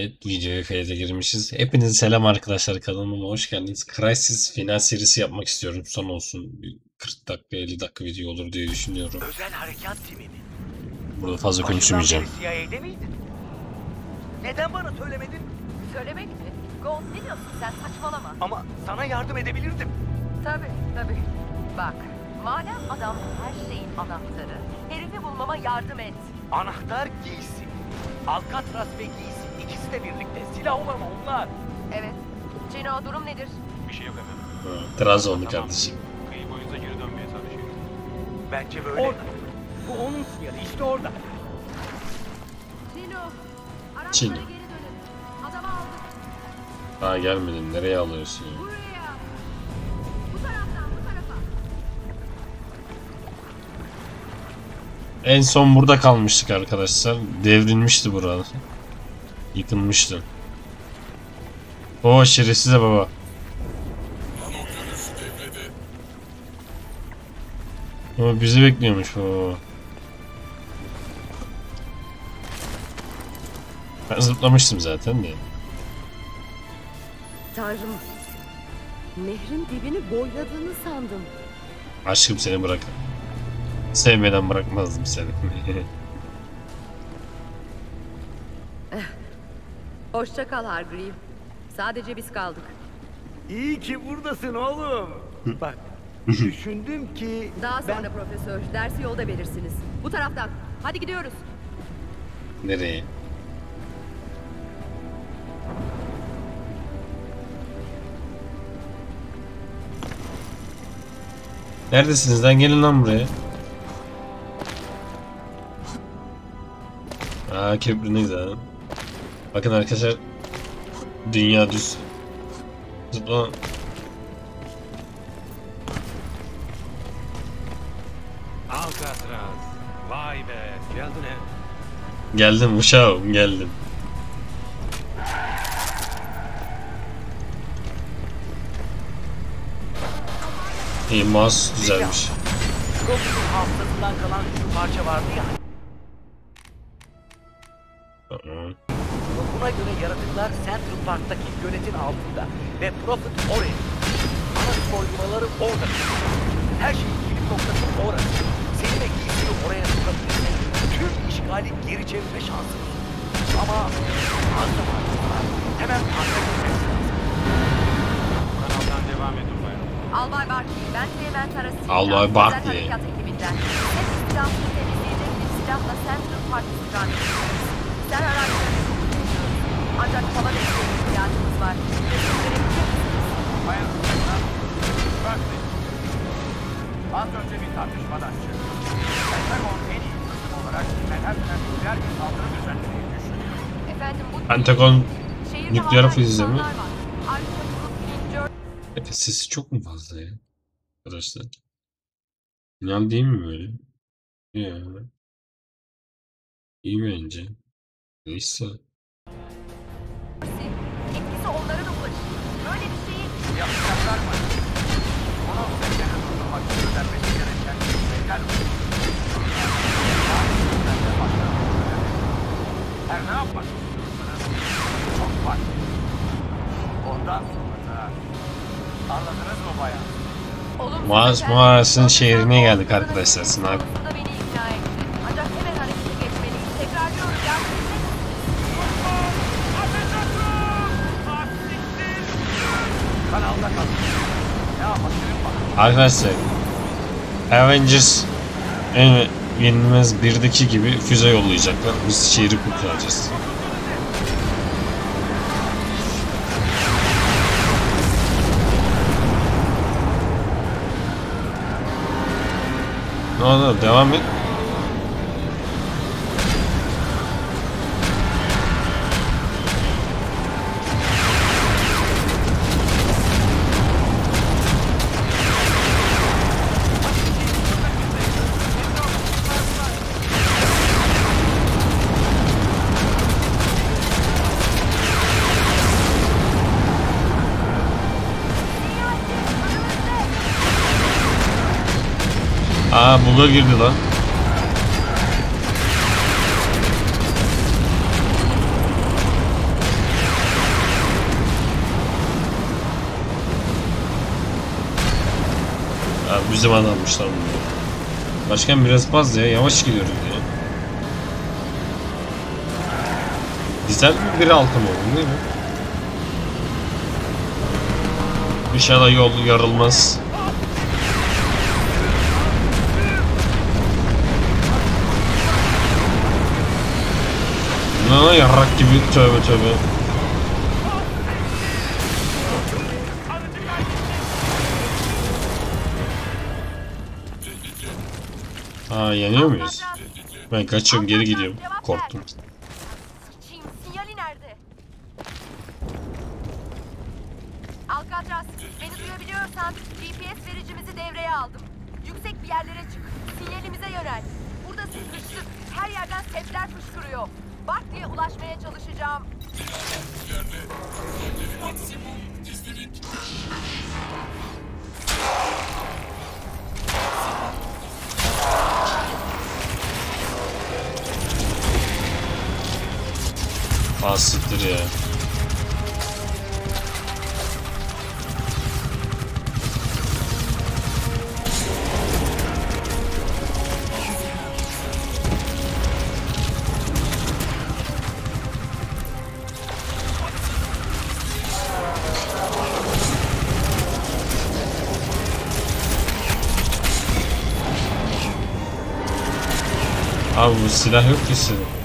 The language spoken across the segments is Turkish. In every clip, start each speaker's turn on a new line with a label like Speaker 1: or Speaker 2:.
Speaker 1: Evet videoya kayıta girmişiz. Hepinize selam arkadaşlar kanalıma hoş geldiniz. Crysis final serisi yapmak istiyorum. Son olsun. Bir 40 dakika 50 dakika video olur diye düşünüyorum.
Speaker 2: Özel harekat timi mi?
Speaker 1: Burada fazla
Speaker 2: Başından
Speaker 1: konuşmayacağım.
Speaker 2: CIA'de miydin? Neden bana söylemedin?
Speaker 3: Söylemek mi? Gold ne diyorsun sen saçmalama.
Speaker 2: Ama sana yardım edebilirdim.
Speaker 3: Tabii tabii. Bak madem adam her şeyin anahtarı herifi bulmama yardım et.
Speaker 2: Anahtar giysi. Alcatraz ve giysi. İkisi de birlikte. Silah olan onlar.
Speaker 3: Evet. Cino durum nedir?
Speaker 4: Bir şey yok efendim.
Speaker 1: Oldu kardeşim.
Speaker 4: Kıyı boyunca geri dönmeye çalışıyorum.
Speaker 2: Bence böyle. Orada. Bu onun sinyali. işte orada.
Speaker 3: Cino.
Speaker 1: Cino. Daha gelmedin. Nereye alıyorsun ya?
Speaker 3: Buraya. Bu taraftan bu tarafa.
Speaker 1: En son burada kalmıştık arkadaşlar. Devrilmişti burada. Yıkılmıştı. O şerefsize baba. Ama bizi bekliyormuş bu. Ben zıplamıştım zaten de.
Speaker 5: Tanrım. Nehrin dibini boyladığını sandım.
Speaker 1: Aşkım seni bırak. Sevmeden bırakmazdım seni.
Speaker 5: Hoşça kal Hargreave. Sadece biz kaldık.
Speaker 2: İyi ki buradasın oğlum. Bak. Düşündüm ki
Speaker 5: Daha sonra
Speaker 2: ben
Speaker 5: profesör, dersi yolda verirsiniz. Bu taraftan. Hadi gidiyoruz.
Speaker 1: Nereye? Neredesiniz lan? Gelin lan buraya. Aa köprü ne güzel. Bakın arkadaşlar. Dünya düz. Zıpla.
Speaker 4: Alcatraz. Vay be. Geldin he.
Speaker 1: Geldim uşağım geldim. İyi mouse düzelmiş.
Speaker 2: Goku'nun hafızasından kalan şu parça vardı ya. Yaratıklar Central Park'taki göletin altında ve Prophet oraya. Ana sorgulamaları orada. Her şeyin kilit noktası orası. Seni ve giysini oraya sokabilirsin. Tüm işgali geri çevirme şansın. Ama az zamanımız var. Hemen parka gitmemiz lazım.
Speaker 4: Kanaldan devam edin bayan.
Speaker 3: Albay Barkley, ben Teğmen Tarası.
Speaker 1: Albay Barkley.
Speaker 3: Harekat ekibinden. Hem istilafını temizleyecek bir silahla Central Park ediyoruz. Sen araçlarını. Ancak hava desteğine ihtiyacımız var.
Speaker 4: Bayan. Bak. Az önce bir tartışmadan çıktı. Pentagon en iyi kısım olarak Manhattan'a nükleer bir saldırı düzenlemeyi düşünüyor.
Speaker 3: Efendim bu...
Speaker 1: Pentagon nükleer füze mi? Efe sesi çok mu fazla ya? Arkadaşlar. İnan değil mi böyle? Ya. İyi bence. Neyse.
Speaker 4: Her ne
Speaker 3: özellikle
Speaker 1: mağarasının
Speaker 3: Profesör
Speaker 1: şehrine geldik arkadaşlar, sınav. Arkadaşlar. Avengers en yenilmez birdeki gibi füze yollayacaklar. Biz şehri kurtaracağız. Ne oldu? Devam et. Bunlar girdi lan. Ya bizim adammışlar bunları. Başkan biraz baz ya yavaş gidiyoruz ya. Dizel bir biri altı mı oldu değil mi? İnşallah yol yarılmaz. Lan yarrak gibi tövbe tövbe. Aa yeniyor muyuz? Ben kaçıyorum geri gidiyorum. Korktum. Aa siktir ya. Abi bu silah yok ki senin.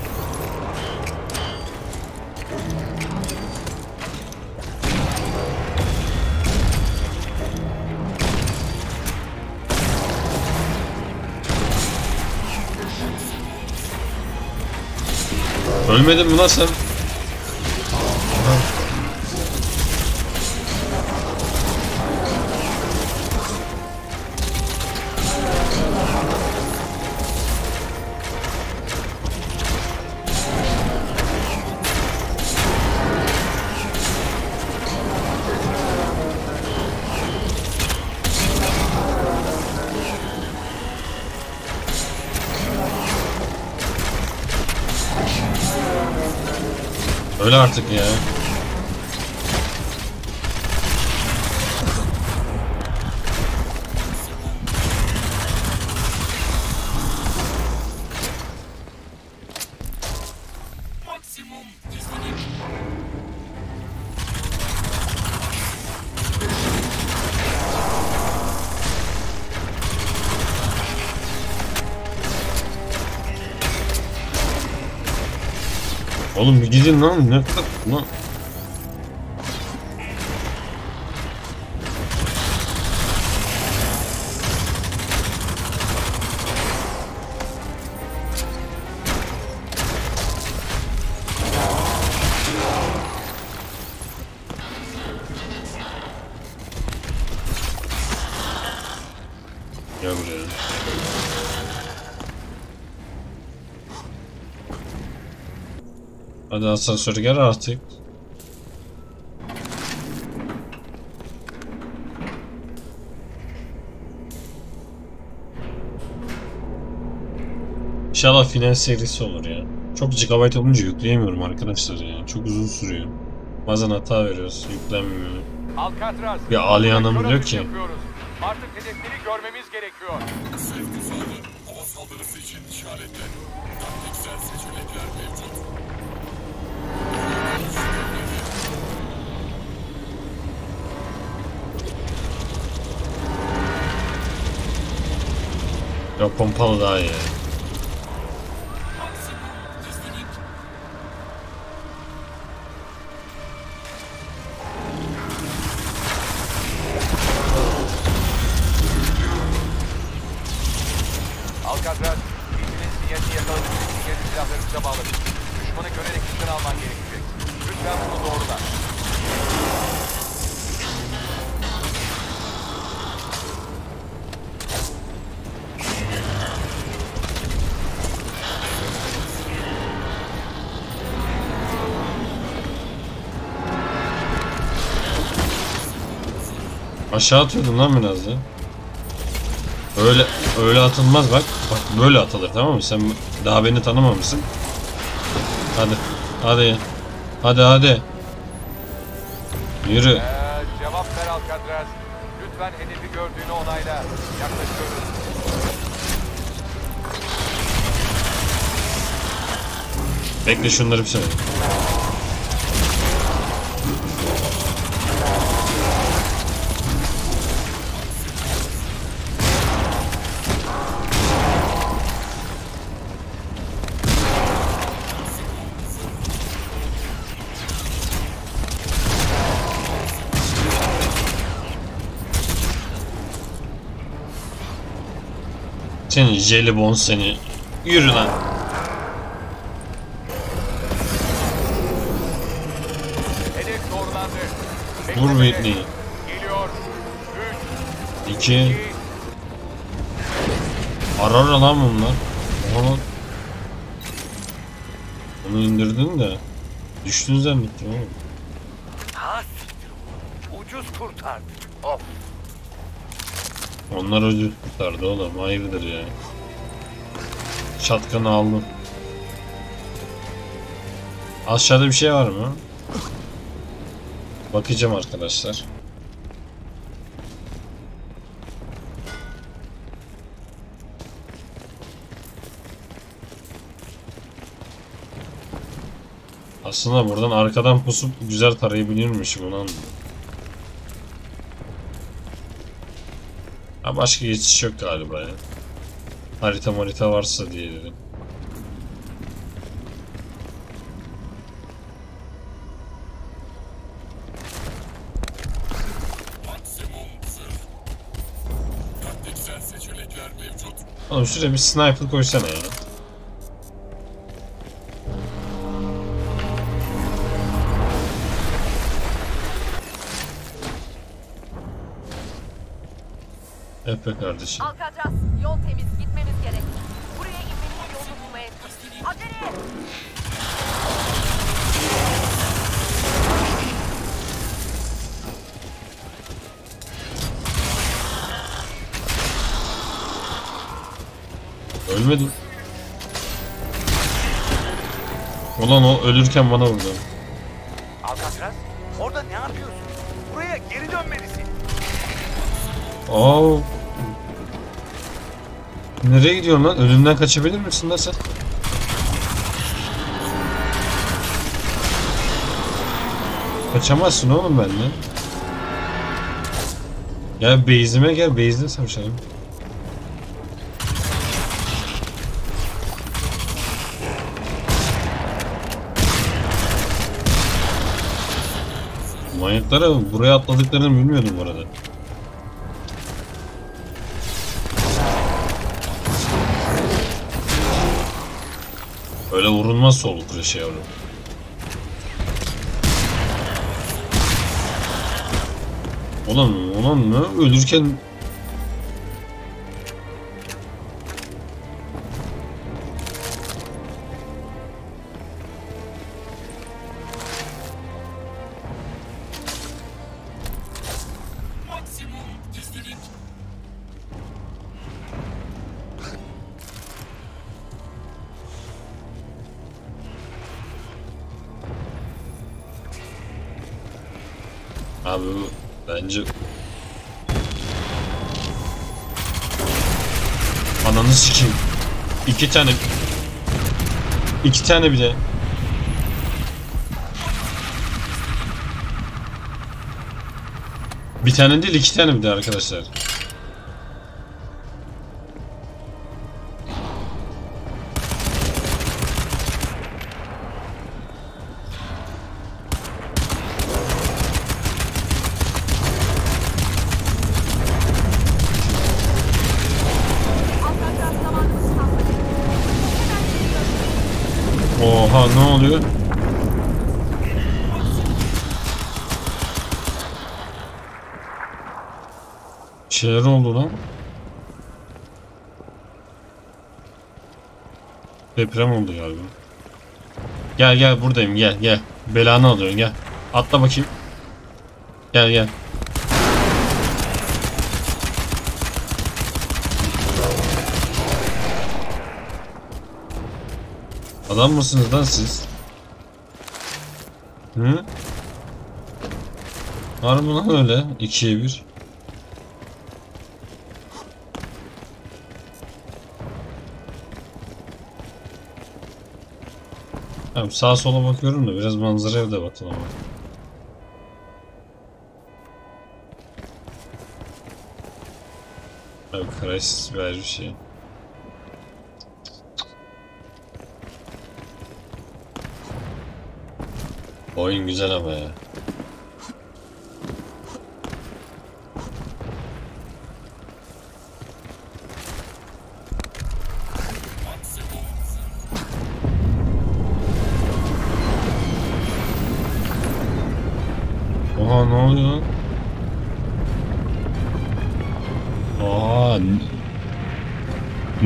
Speaker 1: Ölmedin mi lan sen? Öyle artık ya. Oğlum bir gidin lan ne kadar lan. Asansör gel artık. İnşallah final serisi olur ya. Çok GB olunca yükleyemiyorum arkadaşlar ya. Çok uzun sürüyor. Bazen hata veriyoruz, yüklenmiyor.
Speaker 4: Alcatraz.
Speaker 1: Ya Aliyan'ım
Speaker 4: kör
Speaker 1: diyor ki-
Speaker 4: yapıyoruz. Artık hedefleri görmemiz gerekiyor.
Speaker 1: Yok pompalı. Aşağı atıyordum lan biraz ya. Öyle öyle atılmaz bak. Bak böyle atılır tamam mı? Sen daha beni tanımamışsın. Hadi. Hadi. Hadi hadi. Yürü.
Speaker 4: Ee, cevap ver Alcatraz. Lütfen hedefi gördüğünü onayla. Yaklaşıyoruz.
Speaker 1: Bekle şunları bir söyle. Jelibon seni. Yürü lan. Vur. Whitney.
Speaker 4: Geliyor. 3,
Speaker 1: 2
Speaker 4: 2,
Speaker 1: Arar lan bunlar. Lan. Onu indirdin de. Düştün zannettim oğlum.
Speaker 2: Ha. Ucuz kurtardık. Of.
Speaker 1: Onlar ödül kurtardı oğlum. Hayırdır ya. Şatkanı aldım. Aşağıda bir şey var mı? Bakacağım arkadaşlar. Aslında buradan arkadan pusup güzel tarayabilirmişim onu anladım. Ha başka geçiş yok galiba ya. Harita marita varsa diye dedim. Oğlum şuraya bir sniper koysana ya. Hep be kardeşim.
Speaker 3: Alcatraz, yol temiz.
Speaker 1: Ölmedim. Ulan o ölürken bana vurdu.
Speaker 2: Alcatraz, orada ne yapıyorsun? Buraya geri dönmelisin.
Speaker 1: Aa. Nereye gidiyorsun lan? Ölümden kaçabilir misin lan sen? Kaçamazsın oğlum benden. Gel base'ime gel base'de savaşalım. Manyaklara buraya atladıklarını bilmiyordum bu arada. Öyle vurulmaz solu kreşe yavrum. Ulan ulan ne ölürken İki tane İki tane bir de. Bir tane değil iki tane bir de arkadaşlar. Şeyler oldu lan. Deprem oldu galiba. Gel gel buradayım gel gel. Belanı alıyorum gel. Atla bakayım. Gel gel. Adam mısınız lan siz? Hı? Var mı lan öyle? 2'ye 1. Tamam sağa sola bakıyorum da biraz manzaraya da bakalım. Abi ver bir şey. Oyun güzel ama ya.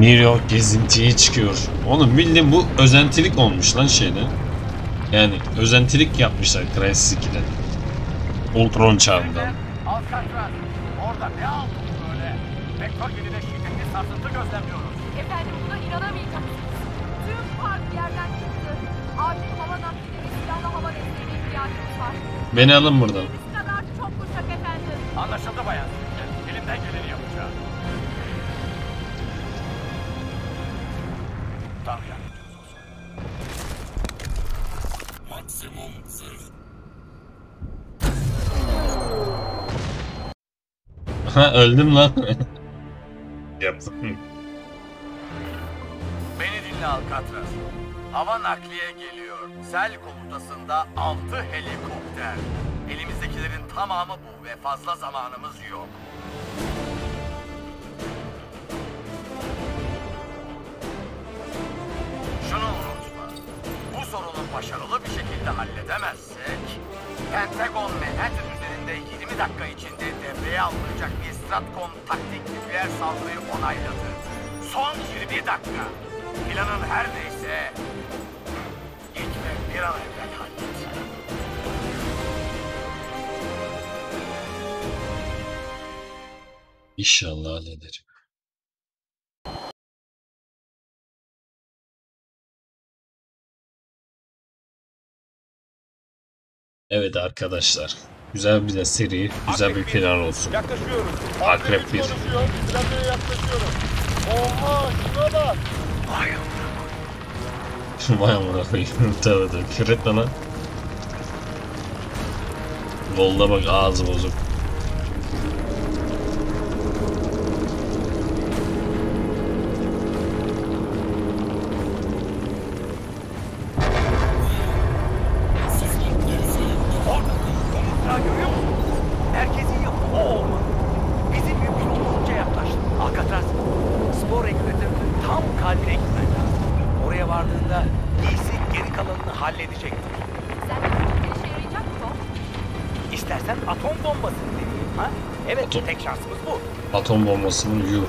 Speaker 1: New York gezintiye çıkıyor. Oğlum bildiğin bu özentilik olmuş lan şeyde. Yani özentilik yapmışlar Crysis 2'de. Ultron çağında.
Speaker 4: Alcatraz. Orada ne aldın böyle? Vektör gemide şiddetli sarsıntı gözlemliyoruz.
Speaker 3: Efendim buna inanamayacaksınız. Tüm park yerden çıktı. Acil hava nakli ve silahlı hava desteğine ihtiyacımız var.
Speaker 1: Beni alın buradan. Ha öldüm lan. Yaptım.
Speaker 4: Beni dinle Alcatraz. Hava nakliye geliyor. Sel komutasında 6 helikopter. Elimizdekilerin tamamı bu ve fazla zamanımız yok. Şunu unutma. Bu sorunu başarılı bir şekilde halledemezsek... Pentagon Manhattan üzerinde 20 dakika içinde devreye alınacak bir Stratcom taktik nükleer saldırıyı onayladı. Son 20 dakika. Planın her neyse... Git ve bir an evvel hallet.
Speaker 1: İnşallah hallederim. Evet arkadaşlar. Güzel bir de seri, güzel bir final olsun.
Speaker 6: Yaklaşıyoruz.
Speaker 1: Akrep bir. Vay amına koyayım. Tabii tabii. Küfür etme lan. Volda bak ağzı bozuk. Yuh.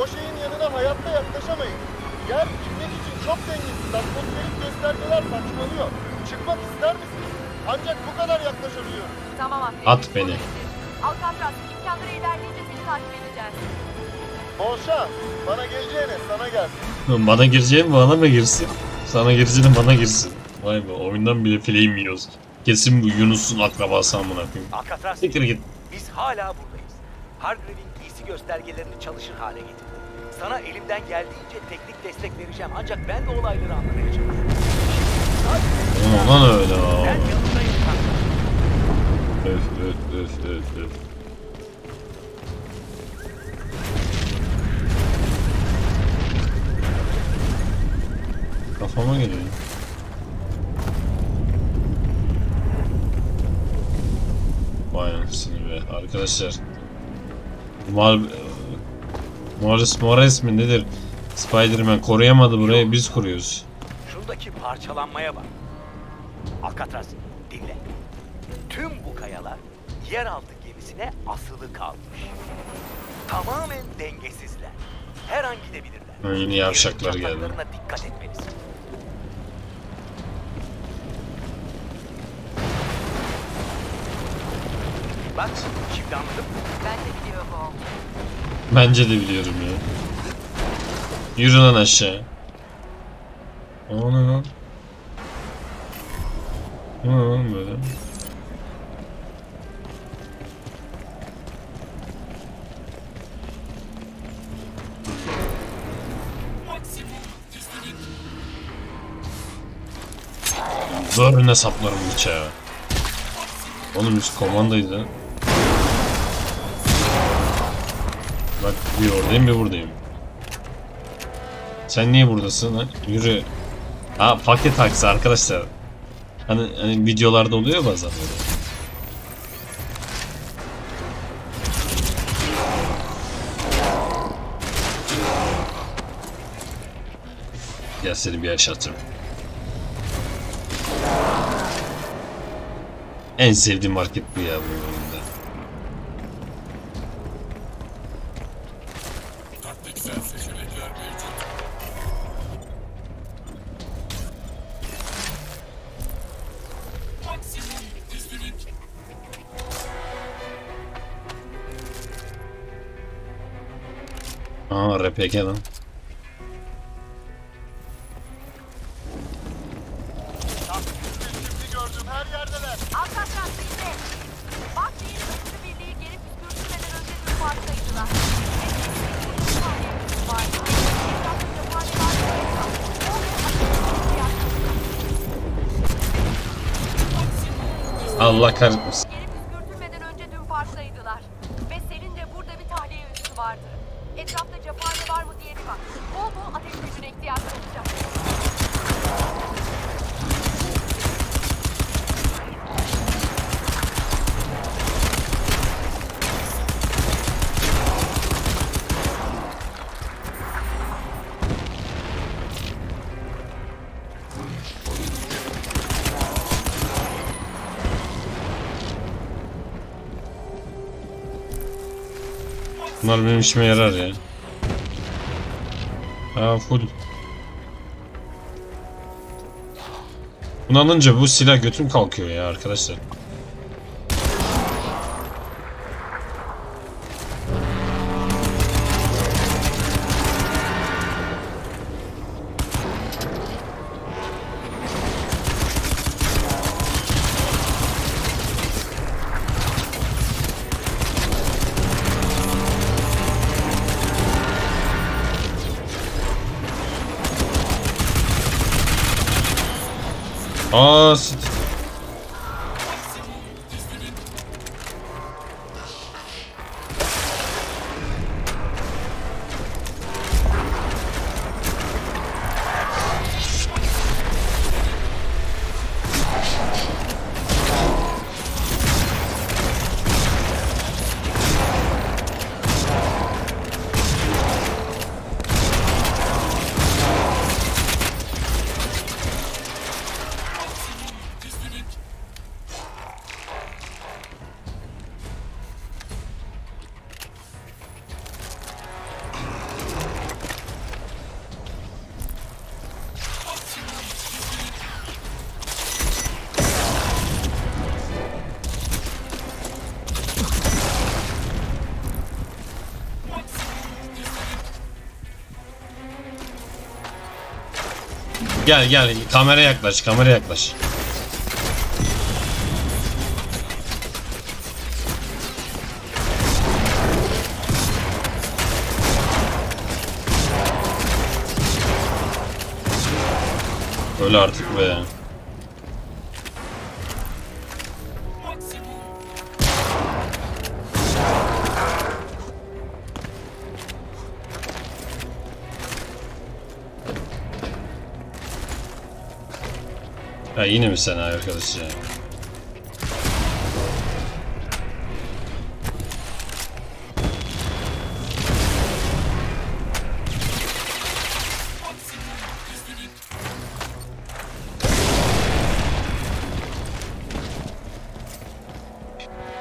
Speaker 6: O şeyin yanına hayatta yaklaşamayız. Yer bilmek için çok dengesiz. Atmosferik göstergeler saçmalıyor. Çıkmak ister misiniz? Ancak bu kadar yaklaşabiliyoruz.
Speaker 3: Tamam aferin.
Speaker 1: At beni.
Speaker 3: Alcatraz imkanları el verdiğince seni takip edeceğiz.
Speaker 6: Bol şans. Bana geleceğine sana gelsin.
Speaker 1: Bana gireceğim bana mı girsin? Sana gireceğim bana girsin. Vay be oyundan bile film yiyoruz. Kesin bu Yunus'un akrabası amına koyayım.
Speaker 2: Alcatraz,
Speaker 1: Siktir git.
Speaker 2: biz hala buradayız. Hargreave'in giysi göstergelerini çalışır hale getirdim. Sana elimden geldiğince teknik destek vereceğim ancak ben de olayları anlamaya çalışıyorum.
Speaker 1: Ama lan öyle
Speaker 2: Ben
Speaker 1: aa.
Speaker 2: yanındayım kanka.
Speaker 1: Öf öf öf öf öf. Kafama geliyor. Vay anasını be arkadaşlar. Mar Morris Morris mi nedir? Spider-Man koruyamadı burayı biz koruyoruz.
Speaker 2: Şuradaki parçalanmaya bak. Alcatraz dinle. Tüm bu kayalar yeraltı gemisine asılı kalmış. Tamamen dengesizler. Her an gidebilirler.
Speaker 1: Yine yavşaklar geldi.
Speaker 2: Dikkat etmelisin. Bak şimdi anladım.
Speaker 3: Ben de biliyorum bu.
Speaker 1: Bence de biliyorum ya. Yürü lan aşağı. Ana lan. Ana böyle. Zor önüne saplarım bıçağı. Oğlum biz komandayız. Bir oradayım bir buradayım. Sen niye buradasın? Yürü. Ha paket taksi arkadaşlar. Hani, hani videolarda oluyor bazen böyle. Gel seni bir yaşatırım. En sevdiğim market bu ya bu oyunda.
Speaker 3: Bizde. Bak Birliği gelip püskürtmeden önce bir parktaydılar. Ve Etrafta cephane var mı diye bir bak. Bol bol ateş gücüne ihtiyaç olacak.
Speaker 1: Bunlar benim işime yarar ya. Ha full. Bunu alınca bu silah götüm kalkıyor ya arkadaşlar. Gel gel kamera yaklaş kamera yaklaş. Öyle artık Ya yine mi sen arkadaş ya?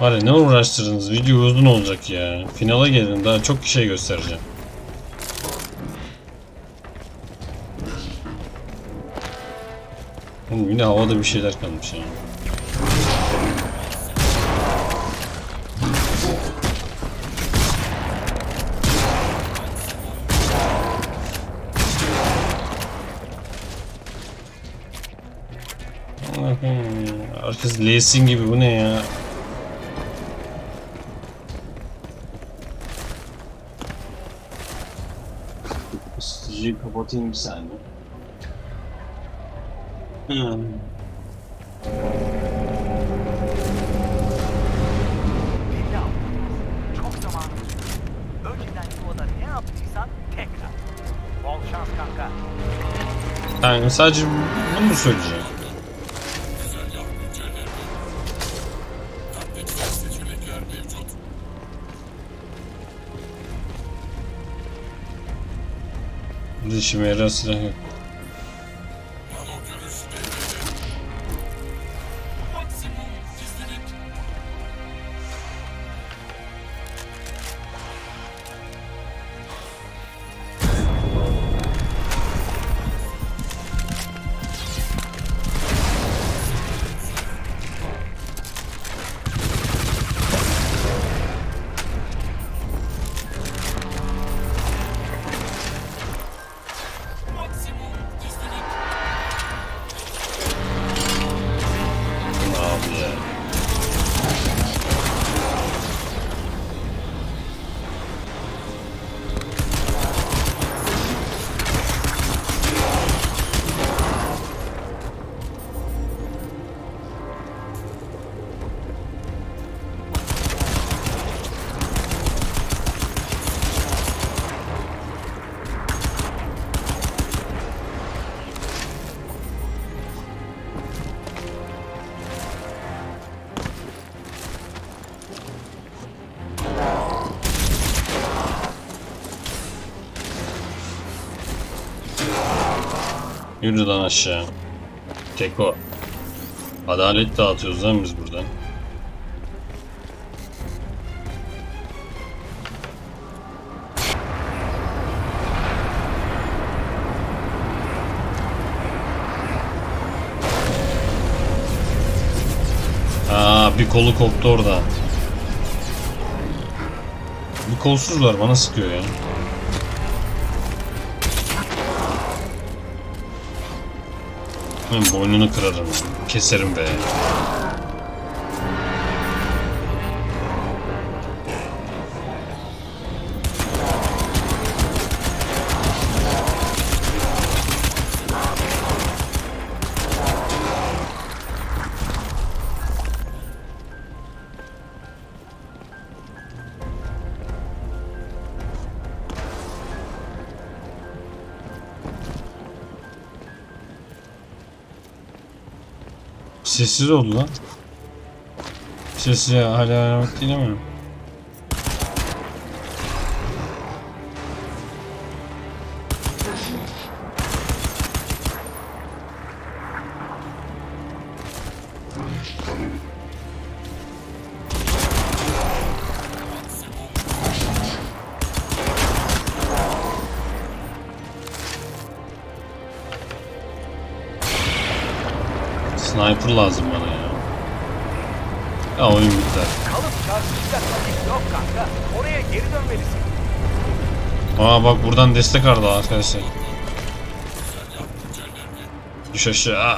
Speaker 1: Var ya ne uğraştırdınız? Video uzun olacak ya. Finala gelin daha çok şey göstereceğim. Oğlum yine havada bir şeyler kalmış ya. Allah'ım ya. Arkası Lesin gibi bu ne ya? Isıtıcıyı kapatayım bir saniye. Hmm.
Speaker 2: Alcatraz. Çok zamanımız. Önceden yuvada ne yaptıysan tekrar. Bol şans kanka.
Speaker 1: Yani sadece bunu mu söyleyeceğim? İşime yarar silah yok. Yürü lan aşağı. Keko. Adalet dağıtıyoruz lan biz buradan. Aa bir kolu koptu orada. Bir kolsuz var bana sıkıyor ya. Ben boynunu kırarım. Keserim be. Sessiz oldu lan. Sessiz ya hala alamet değil ama. Aa bak buradan destek aldı arkadaşlar. Düş aşağı.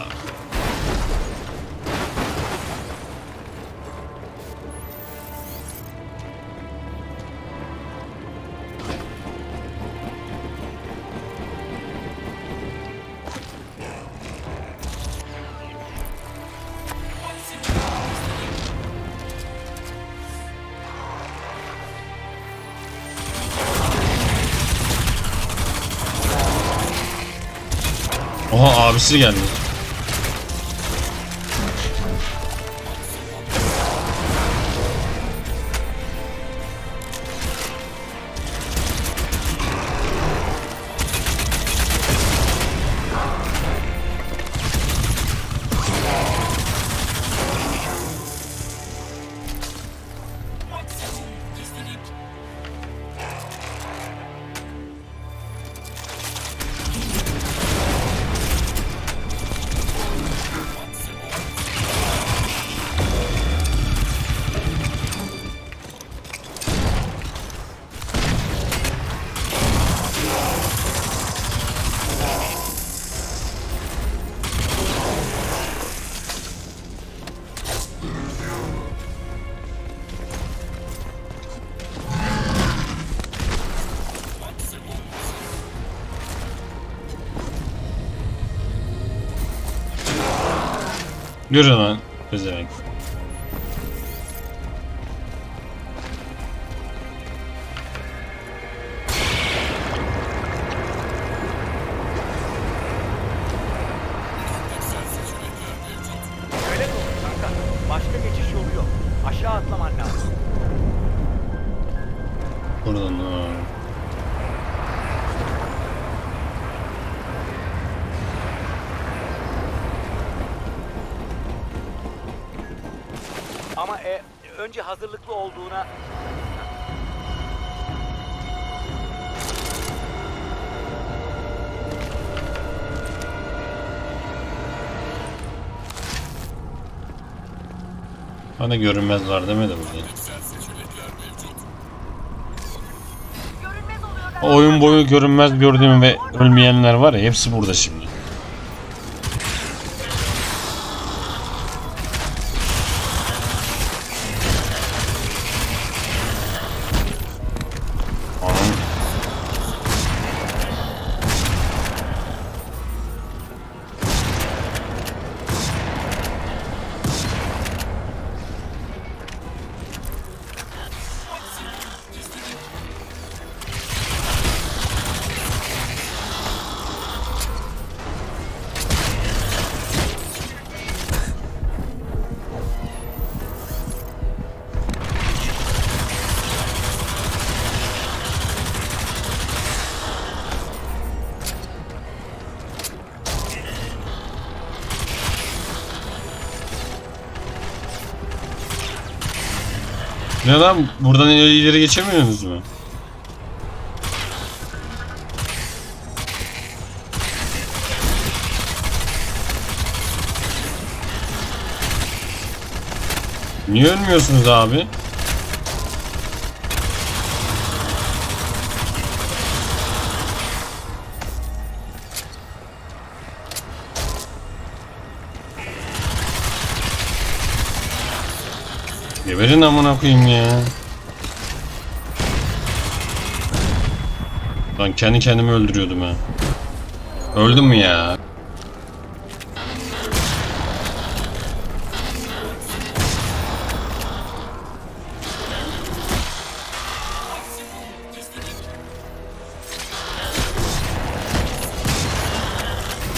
Speaker 1: again. Geldi.
Speaker 2: Önce hazırlıklı olduğuna...
Speaker 1: Hani görünmez var demedi burada.
Speaker 3: Görünmez oluyor.
Speaker 1: Oyun boyu görünmez gördüğüm ve ölmeyenler var ya hepsi burada şimdi. Ne lan buradan ileri geçemiyorsunuz mu? Niye ölmüyorsunuz abi? Geberin amına koyayım ya. Lan kendi kendimi öldürüyordum ha. Öldüm mü ya?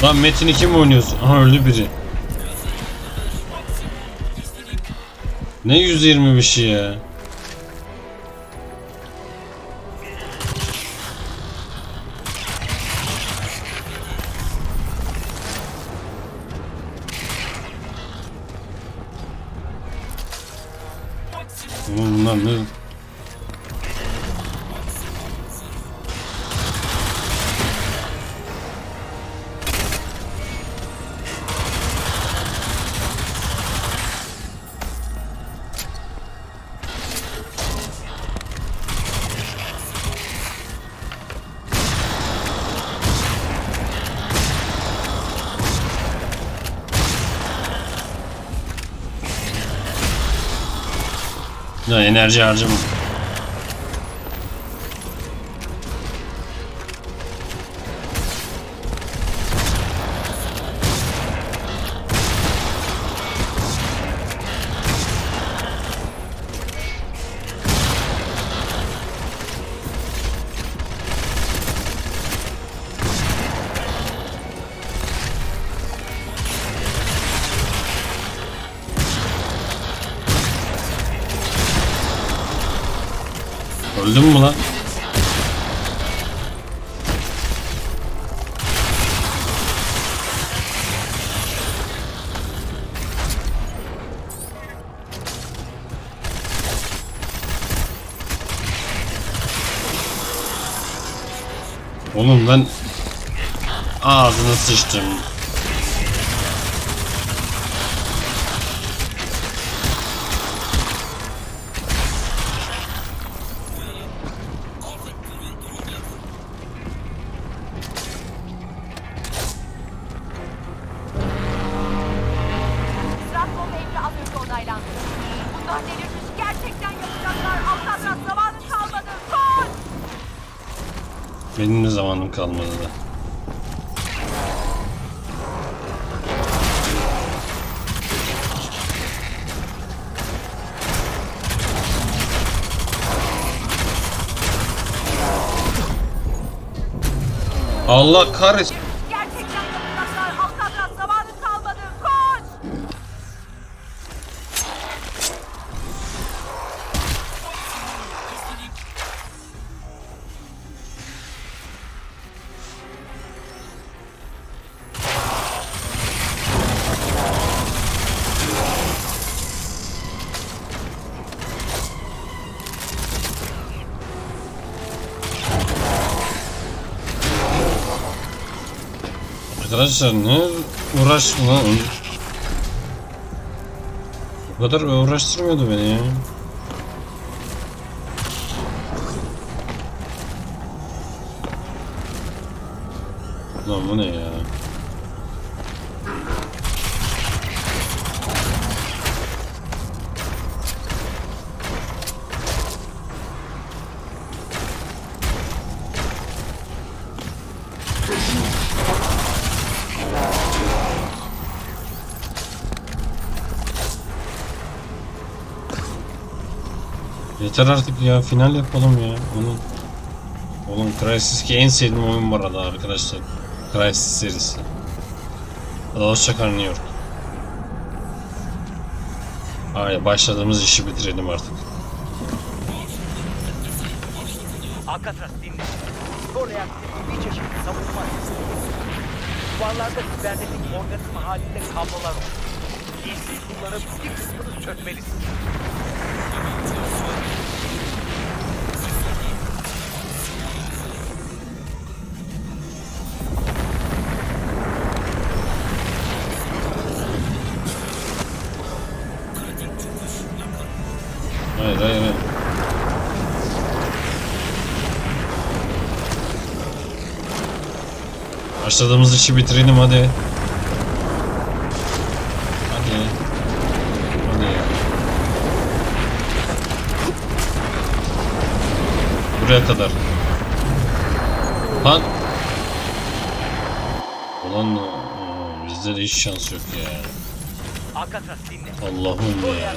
Speaker 1: Lan Metin 2 mi oynuyorsun? Aha öldü biri. Ne 120 bir şey ya? Enerji harcama. Öldün mü lan? Oğlum ben ağzına sıçtım.
Speaker 3: kalmadı
Speaker 1: da. Allah kahretsin. Arkadaşlar ne uğraş lan? Bu kadar uğraştırmıyordu beni ya. Lan bu ne ya? Yeter artık ya final yapalım ya. Onu Oğlum Crysis 2 en sevdiğim oyun var arada arkadaşlar. Crysis serisi. Dallas Çakar New York. Hayır başladığımız işi bitirelim artık.
Speaker 2: Alcatraz dinle. Skor reaktörü bir çeşit savunma. Duvarlarda sibernetik organizma halinde kablolar var. Giysi kullanıp bir kısmını sökmelisin.
Speaker 1: Başladığımız işi bitirelim hadi. Hadi. Hadi. Buraya kadar. Lan. Ulan bizde de hiç şans yok ya. Allah'ım ya.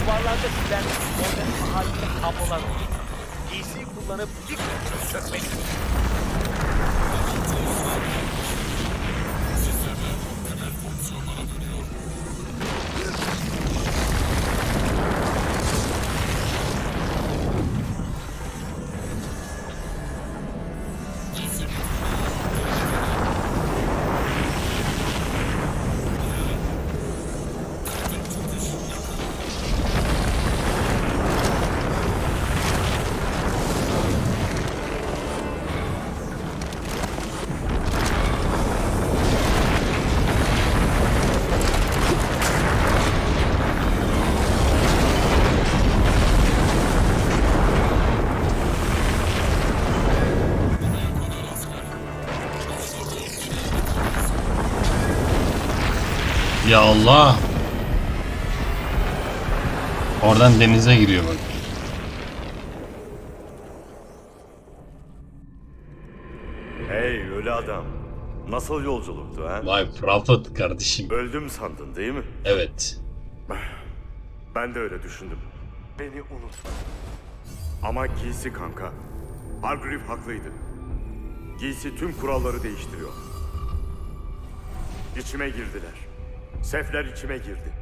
Speaker 2: Duvarlarda sibernetik organizma halinde kablolar var. Giysiyi kullanıp bir kısmını
Speaker 1: Ya Allah. Oradan denize giriyor bak.
Speaker 7: Hey ölü adam. Nasıl yolculuktu ha?
Speaker 1: Vay Prophet kardeşim.
Speaker 7: Öldüm sandın değil mi?
Speaker 1: Evet.
Speaker 7: Ben de öyle düşündüm. Beni unutma. Ama giysi kanka. Hargreave haklıydı. Giysi tüm kuralları değiştiriyor. İçime girdiler. Sefler içime girdi.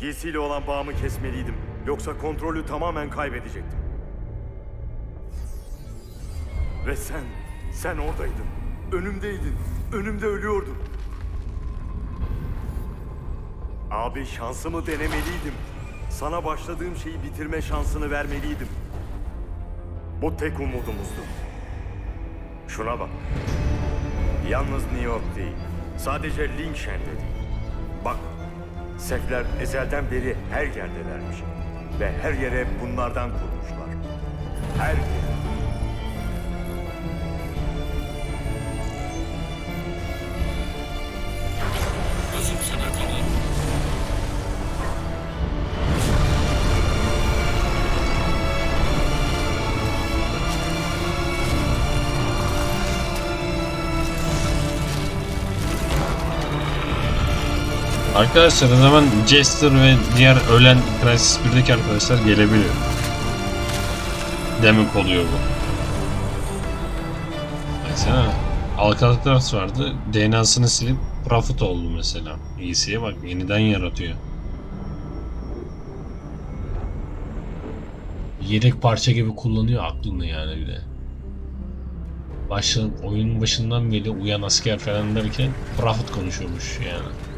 Speaker 7: Giysiyle olan bağımı kesmeliydim. Yoksa kontrolü tamamen kaybedecektim. Ve sen, sen oradaydın. Önümdeydin. Önümde ölüyordun. Abi şansımı denemeliydim. Sana başladığım şeyi bitirme şansını vermeliydim. Bu tek umudumuzdu. Şuna bak. Yalnız New York değil. Sadece Lincoln'de değil. Sefler ezelden beri her yerdelermiş. Ve her yere bunlardan kurmuşlar. Her yere.
Speaker 1: Arkadaşlar o zaman Jester ve diğer ölen Crysis 1'deki arkadaşlar gelebiliyor. Demek oluyor bu. Mesela Alcatraz vardı. DNA'sını silip Prophet oldu mesela. EC'ye bak yeniden yaratıyor. Yedek parça gibi kullanıyor aklını yani bir de. Başın, oyunun başından beri uyan asker falan derken Prophet konuşuyormuş yani.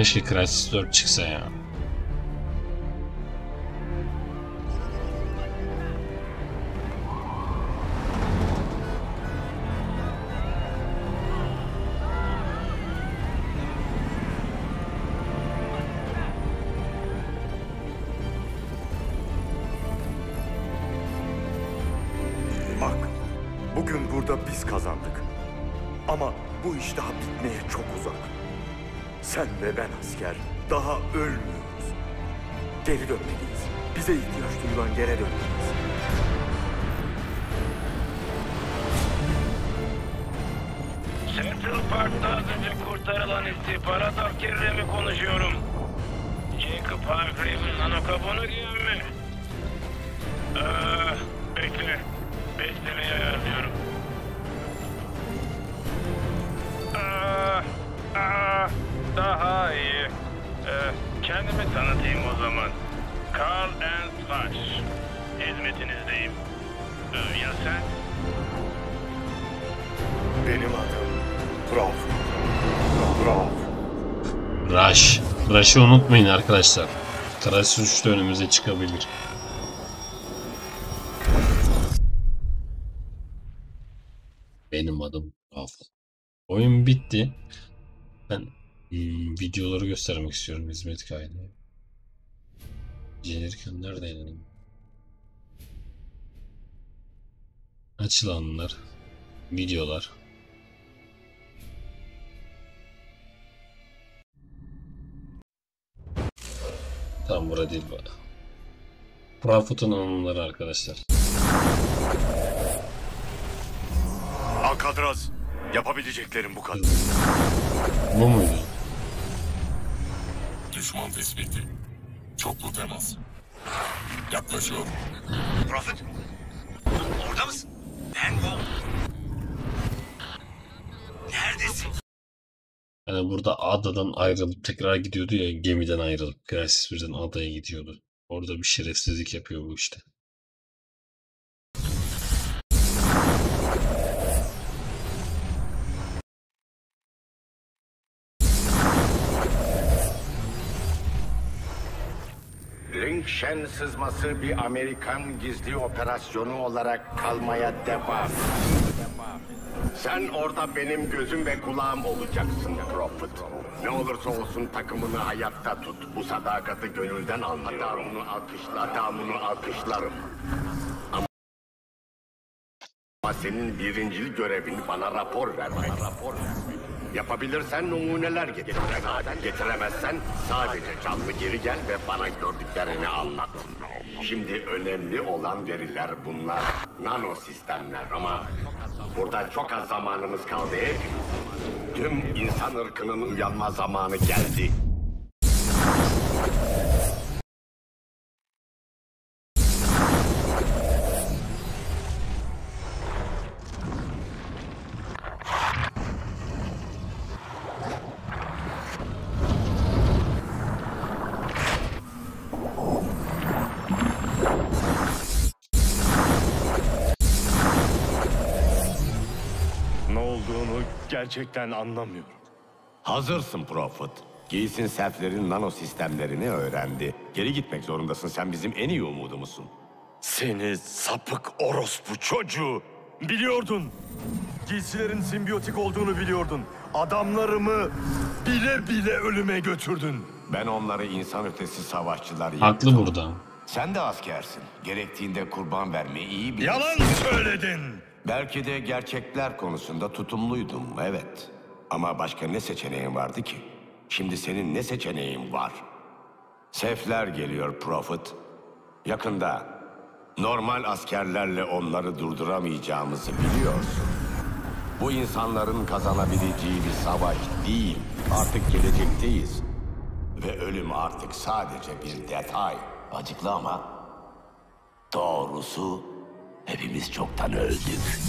Speaker 1: Keşke Crysis 4 çıksa.
Speaker 8: Slash. Hizmetinizdeyim. Ee, ya sen?
Speaker 7: Benim adım Prof. Prof.
Speaker 1: Rush. Rush'ı unutmayın arkadaşlar. 3 de önümüze çıkabilir. Benim adım Rafet. Oyun bitti. Ben hmm, videoları göstermek istiyorum hizmet kaydı. Gelirken neredeydi? Açılanlar, videolar. Tam burada değil bu. Profit'un anıları arkadaşlar.
Speaker 7: Alcatraz, yapabileceklerim bu kadar.
Speaker 1: Bu muydu?
Speaker 9: Düşman tespiti. Çoklu temas. Yaklaşıyor.
Speaker 4: Prophet, orada mısın? Ben bu. Neredesin?
Speaker 1: Yani burada adadan ayrılıp tekrar gidiyordu ya gemiden ayrılıp Crysis birden adaya gidiyordu. Orada bir şerefsizlik yapıyor bu işte.
Speaker 10: Linkşen sızması bir Amerikan gizli operasyonu olarak kalmaya devam. Sen orada benim gözüm ve kulağım olacaksın Prophet. Ne olursa olsun takımını hayatta tut. Bu sadakati gönülden anlıyorum. Adamını alkışla, adamını alkışlarım. Ama senin birincil görevin bana rapor vermek. rapor vermek. Yapabilirsen numuneler getir. Getiremezsen sadece canlı geri gel ve bana gördüklerini anlat. Şimdi önemli olan veriler bunlar. Nano sistemler ama burada çok az zamanımız kaldı. Tüm insan ırkının uyanma zamanı geldi.
Speaker 7: Gerçekten anlamıyorum.
Speaker 10: Hazırsın Prophet. Giysin selflerin nano sistemlerini öğrendi. Geri gitmek zorundasın. Sen bizim en iyi umudumuzsun.
Speaker 7: Seni sapık orospu çocuğu. Biliyordun. Giysilerin simbiyotik olduğunu biliyordun. Adamlarımı bile bile ölüme götürdün.
Speaker 10: Ben onları insan ötesi savaşçılar
Speaker 1: Haklı burada.
Speaker 10: Sen de askersin. Gerektiğinde kurban vermeyi iyi bilirsin.
Speaker 7: Yalan söyledin.
Speaker 10: Belki de gerçekler konusunda tutumluydum, evet. Ama başka ne seçeneğin vardı ki? Şimdi senin ne seçeneğin var? Sefler geliyor Prophet. Yakında normal askerlerle onları durduramayacağımızı biliyorsun. Bu insanların kazanabileceği bir savaş değil. Artık gelecekteyiz. Ve ölüm artık sadece bir detay. Acıklı ama doğru doğrusu hepimiz çoktan öldük.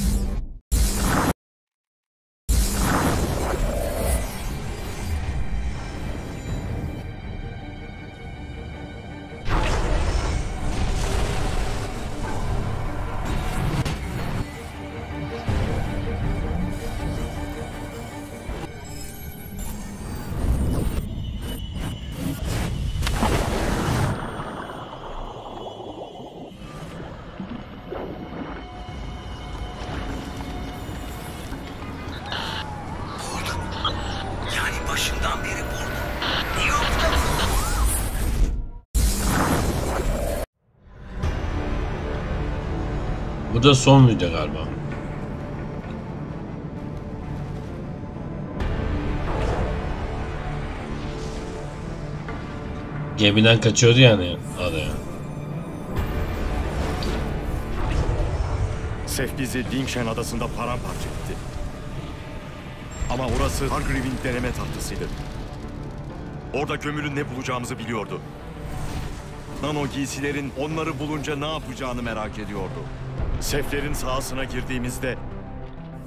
Speaker 1: Bu da son video galiba. Gemiden kaçıyordu yani adaya.
Speaker 7: Sef bizi Dingshen adasında paramparça etti. Ama orası Hargreave'in deneme tahtasıydı. Orada kömürün ne bulacağımızı biliyordu. Nano giysilerin onları bulunca ne yapacağını merak ediyordu. Seflerin sahasına girdiğimizde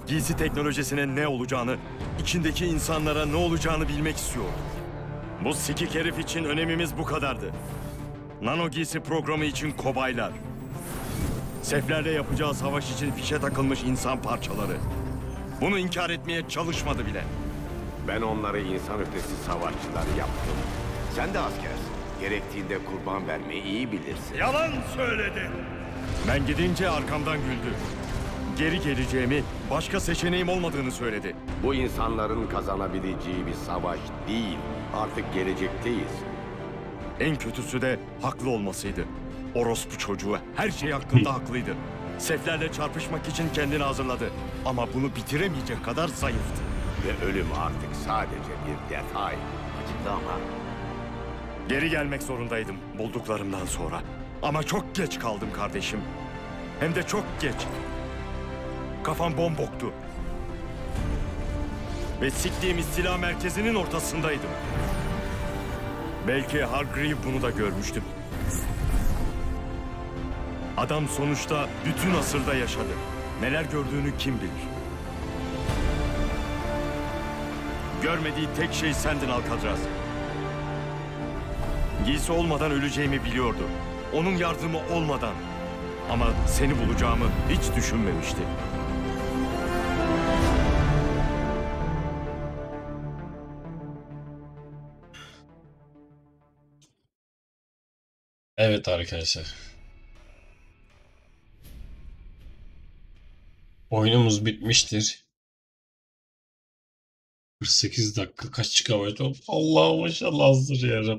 Speaker 7: giysi teknolojisine ne olacağını, içindeki insanlara ne olacağını bilmek istiyordu. Bu sikik herif için önemimiz bu kadardı. Nano giysi programı için kobaylar. Seflerle yapacağı savaş için fişe takılmış insan parçaları. Bunu inkar etmeye çalışmadı bile.
Speaker 10: Ben onları insan ötesi savaşçılar yaptım. Sen de askersin. Gerektiğinde kurban vermeyi iyi bilirsin.
Speaker 7: Yalan söyledin. Ben gidince arkamdan güldü. Geri geleceğimi, başka seçeneğim olmadığını söyledi.
Speaker 10: Bu insanların kazanabileceği bir savaş değil. Artık gelecekteyiz.
Speaker 7: En kötüsü de haklı olmasıydı. Orospu çocuğu her şey hakkında haklıydı. Seflerle çarpışmak için kendini hazırladı. Ama bunu bitiremeyecek kadar zayıftı.
Speaker 10: Ve ölüm artık sadece bir detay. Acıdı ama
Speaker 7: Geri gelmek zorundaydım bulduklarımdan sonra. Ama çok geç kaldım kardeşim. Hem de çok geç. Kafam bomboktu. Ve siktiğim istila merkezinin ortasındaydım. Belki Hargreave bunu da görmüştü. Adam sonuçta bütün asırda yaşadı. Neler gördüğünü kim bilir? Görmediği tek şey sendin Alcatraz. Giysi olmadan öleceğimi biliyordu. Onun yardımı olmadan. Ama seni bulacağımı hiç düşünmemişti.
Speaker 1: Evet arkadaşlar. Oyunumuz bitmiştir. 48 dakika kaç GB oldu? Allah maşallah azdır ya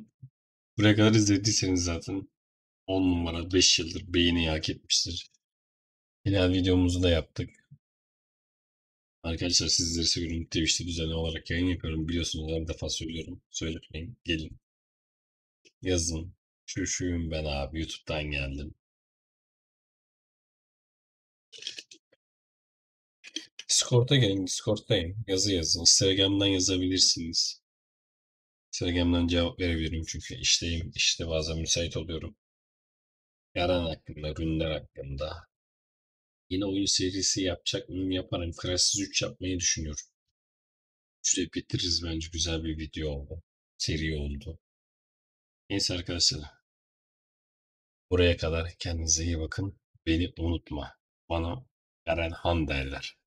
Speaker 1: Buraya kadar izlediyseniz zaten 10 numara 5 yıldır beğeni hak etmiştir. Final videomuzu da yaptık. Arkadaşlar sizleri seviyorum. Twitch'te düzenli olarak yayın yapıyorum. Biliyorsunuz her defa söylüyorum. Söyletmeyin. Gelin. Yazın. Şu şuyum ben abi. YouTube'dan geldim. Discord'a gelin. Discord'dayım. Yazı yazın. Instagram'dan yazabilirsiniz. Instagram'dan cevap verebilirim çünkü işteyim. İşte bazen müsait oluyorum. Yaran hakkında, ürünler hakkında. Yine oyun serisi yapacak mıyım? Yaparım. Crysis 3 yapmayı düşünüyorum. Şurayı bitiririz bence. Güzel bir video oldu. Seri oldu. Neyse arkadaşlar. Buraya kadar kendinize iyi bakın. Beni unutma. Bana Eren Han derler.